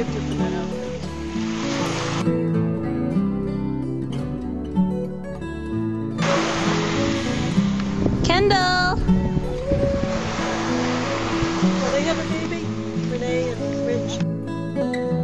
gifted for that outfit. Kendall! Will they have a baby? Renee and Rich.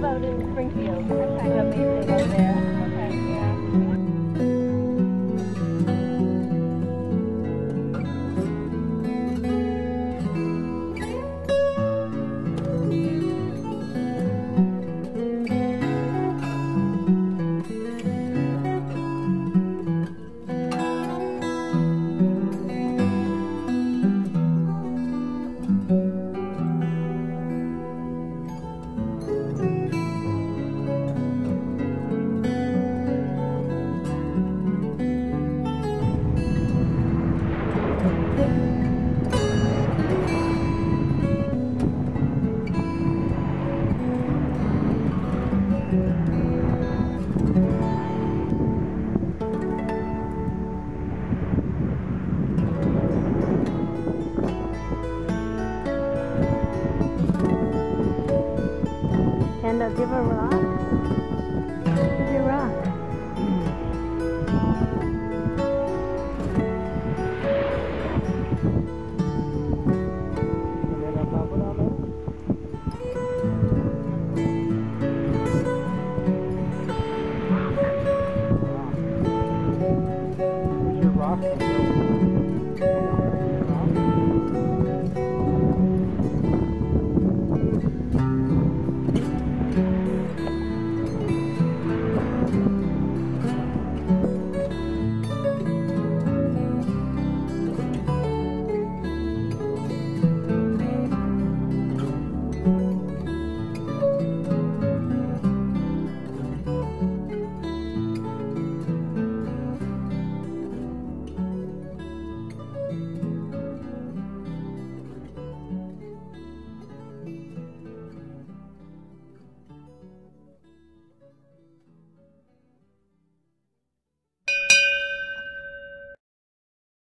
about in Springfield? Okay. Amazing over there. and end of Divaraj.